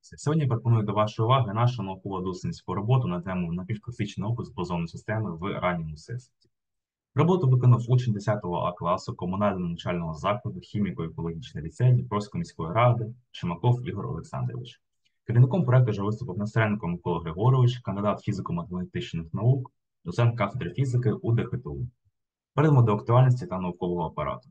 Сьогодні пропоную до вашої уваги нашу науково-дослідницьку роботу на тему напівкласичний опис бозонної системи в ранньому всесвіті. Роботу виконав учень 10 А класу комунального навчального закладу хіміко-екологічний ліцей Дніпровської міської ради Шимаков Ігор Олександрович. Керівником проекту вже виступив Нестеренко Микола Григорович, кандидат фізико-математичних наук, доцент кафедри фізики УДХТУ. Перейдемо до актуальності та наукового апарату.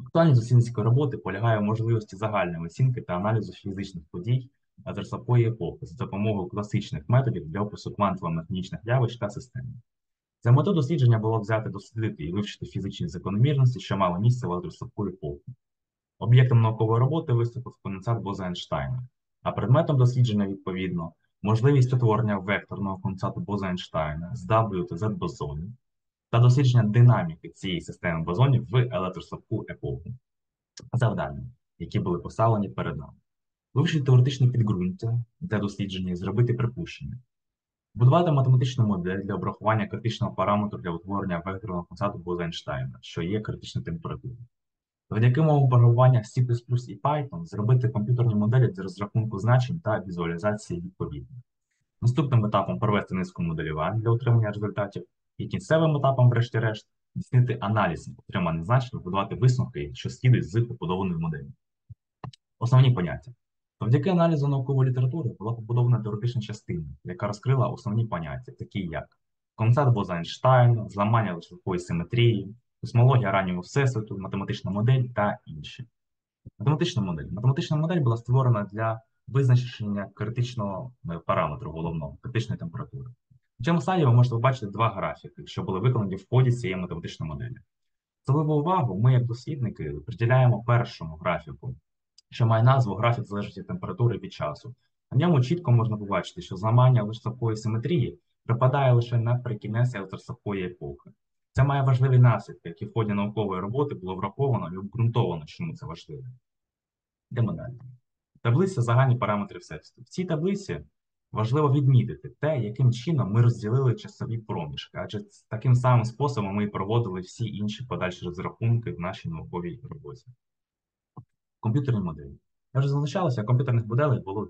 Актуальність дослідницької роботи полягає в можливості загальної оцінки та аналізу фізичних подій адресової епохи за допомогою класичних методів для опису квантово-механічних явищ та систем. За мету дослідження було взяти дослідити і вивчити фізичні закономірності, що мали місце в адресову епоху. Об'єктом наукової роботи виступив конденсат Боза-Ейнштейна, а предметом дослідження, відповідно, можливість утворення векторного конденсату Боза-Ейнштейна з W та Z бозонів, та дослідження динаміки цієї системи бозонів в електрослабку епоху. Завдання, які були поставлені перед нами. Вивчити теоретичне підґрунтя для дослідження і зробити припущення. Будувати математичну модель для обрахування критичного параметру для утворення векторного концерту Боза-Ейнштейна, що є критична температура. Завдяки мовам програмування C++ і Python зробити комп'ютерні моделі для розрахунку значень та візуалізації відповідно. Наступним етапом провести низку моделювань для отримання результатів і кінцевим етапом, врешті-решт, здійснити аналіз отриманих значень, будувати висновки, що слідують з побудованої моделі. Основні поняття. Завдяки аналізу наукової літератури була побудована теоретична частина, яка розкрила основні поняття, такі як концерт Боза-Ейнштейна, зламання лишлової симетрії, космологія раннього всесвіту, математична модель та інші. Математична модель. Математична модель була створена для визначення критичного е, параметру головного, критичної температури. В цьому слайді ви можете побачити два графіки, що були виконані в ході цієї математичної моделі. Особливу увагу ми, як дослідники, приділяємо першому графіку, що має назву графік залежності температури від часу. На ньому чітко можна побачити, що зламання лиштової симетрії припадає лише наприкінець електросапої епохи. Це має важливі наслідки, які в ході наукової роботи було враховано і обґрунтовано, чому це важливо. Йдемо далі. Таблиця загальні параметри всесвіту. В цій таблиці важливо відмітити те, яким чином ми розділили часові проміжки, адже таким самим способом ми проводили всі інші подальші розрахунки в нашій науковій роботі. Комп'ютерні моделі. Я вже зазначалося, комп'ютерних моделей було.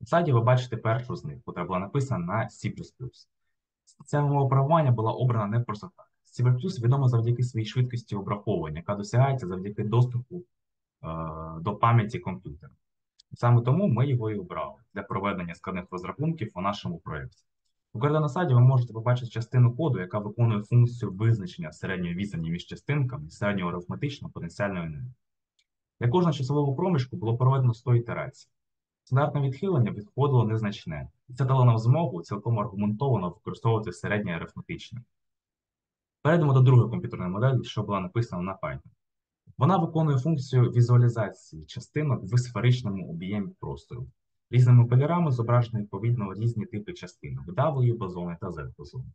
В сайті ви бачите першу з них, яка була написана на C. Ця мова програмування була обрана не просто так. C відома завдяки своїй швидкості обраховування, яка досягається завдяки доступу е, до пам'яті комп'ютера. Саме тому ми його і обрали для проведення складних розрахунків у нашому проєкті. У координасаді ви можете побачити частину коду, яка виконує функцію визначення середньої відстані між частинками середнього арифметичного потенціальної енергії. Для кожного часового проміжку було проведено 100 ітерацій. Стандартне відхилення відходило незначне, і це дало нам змогу цілком аргументовано використовувати середнє арифметичне. Перейдемо до другої комп'ютерної моделі, що була написана на Python. Вона виконує функцію візуалізації частинок в сферичному об'ємі простору. Різними кольорами зображені відповідно різні типи частинок W бозони та Z бозони.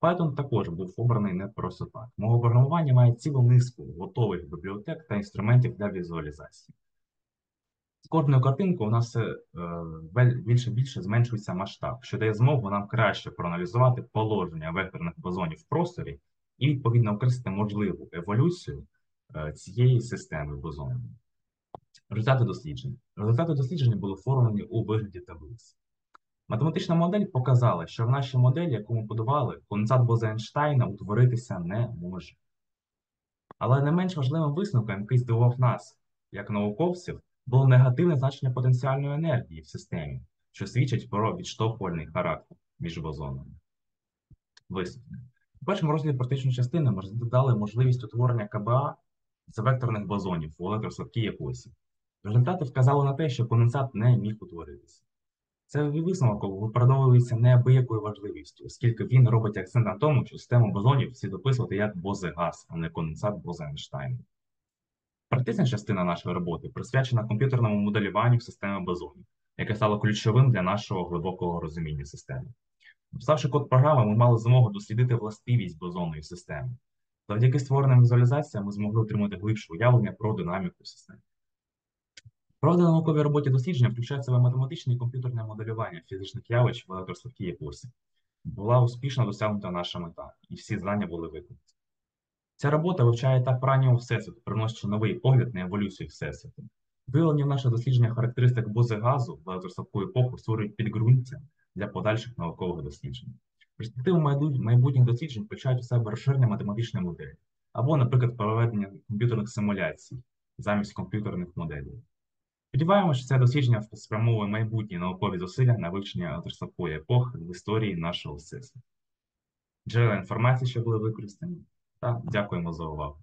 Python також був обраний не просто так. Мова програмування має цілу низку готових бібліотек та інструментів для візуалізації. З кожною картинкою у нас е, більше більше зменшується масштаб, що дає змогу нам краще проаналізувати положення векторних бозонів в просторі і, відповідно, окреслити можливу еволюцію е, цієї системи бозонів. Результати досліджень. Результати дослідження були оформлені у вигляді таблиць. Математична модель показала, що в нашій моделі, яку ми будували, конденсат Боза-Ейнштейна утворитися не може. Але не менш важливим висновком, який здивував нас, як науковців, було негативне значення потенціальної енергії в системі, що свідчить про відштовхувальний характер між бозонами. Висновки. У першому розділі практичної частини ми додали можливість утворення КБА з векторних бозонів у електрослабкій епосі. Результати вказали на те, що конденсат не міг утворитися. Це висновок виправдовується неабиякою важливістю, оскільки він робить акцент на тому, що систему бозонів слід описувати як бози-газ, а не конденсат Боза-Ейнштейна. Практична частина нашої роботи присвячена комп'ютерному моделюванню системи бозонів, яке стало ключовим для нашого глибокого розуміння системи. Написавши код програми, ми мали змогу дослідити властивість бозонної системи. Завдяки створеним візуалізаціям ми змогли отримати глибше уявлення про динаміку системи. Проведена науковій роботі дослідження включає в себе математичне і комп'ютерне моделювання фізичних явищ в електрослабкій епосі. Була успішно досягнута наша мета, і всі знання були виконані. Ця робота вивчає етап раннього всесвіту, приносячи новий погляд на еволюцію всесвіту. Виявлення нашого дослідження характеристик бози газу в електроставку епоху створюють підґрунтя для подальших наукових досліджень. Перспективи майбутніх досліджень включають у себе розширення математичної моделі або, наприклад, проведення комп'ютерних симуляцій замість комп'ютерних моделей. Сподіваємося, що це дослідження спрямовує майбутні наукові зусилля на вивчення електроставкової епохи в історії нашого всесвіту. Джерела інформації, що були використані, та дякуємо за увагу.